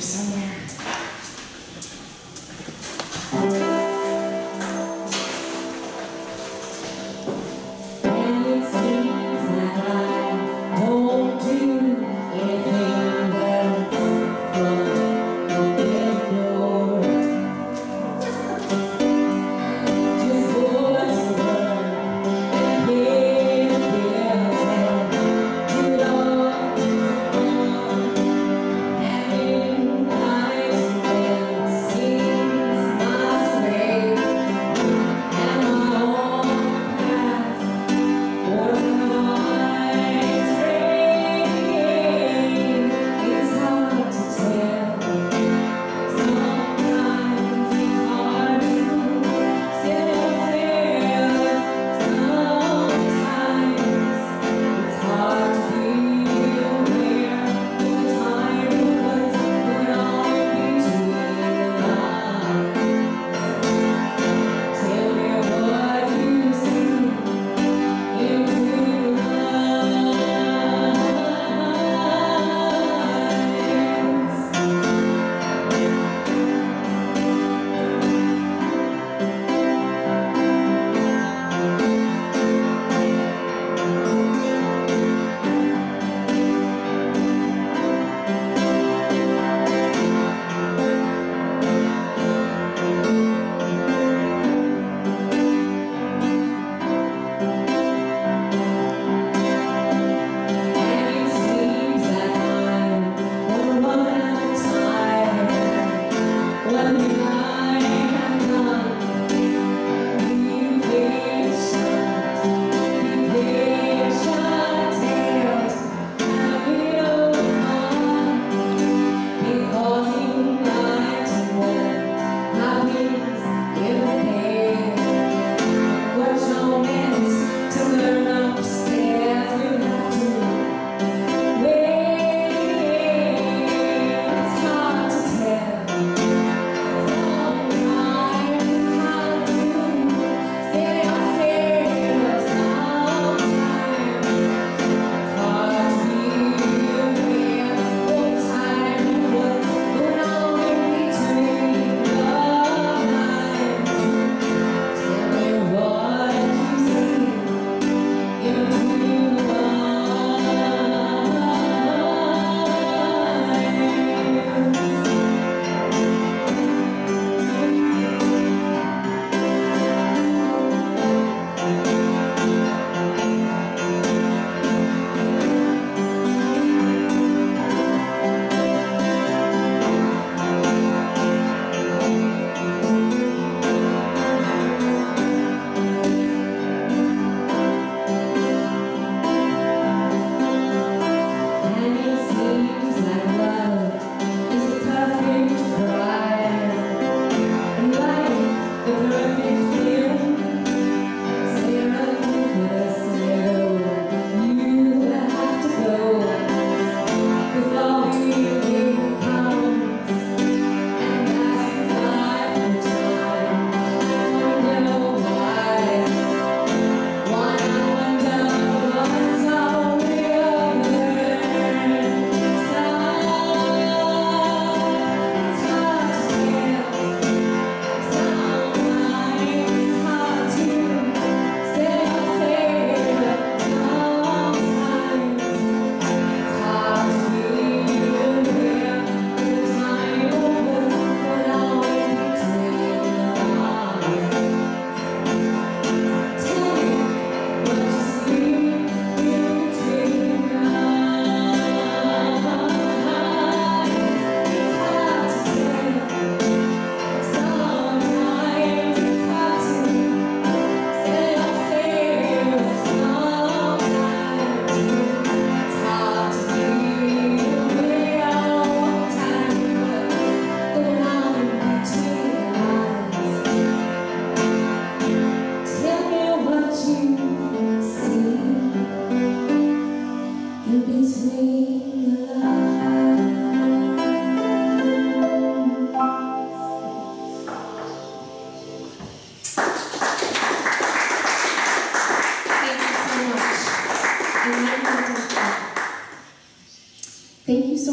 here somewhere.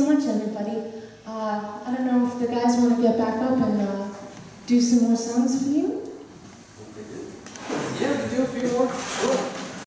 much, everybody. Uh, I don't know if the guys want to get back up and uh, do some more songs for you. Yeah, do a few more. Sure.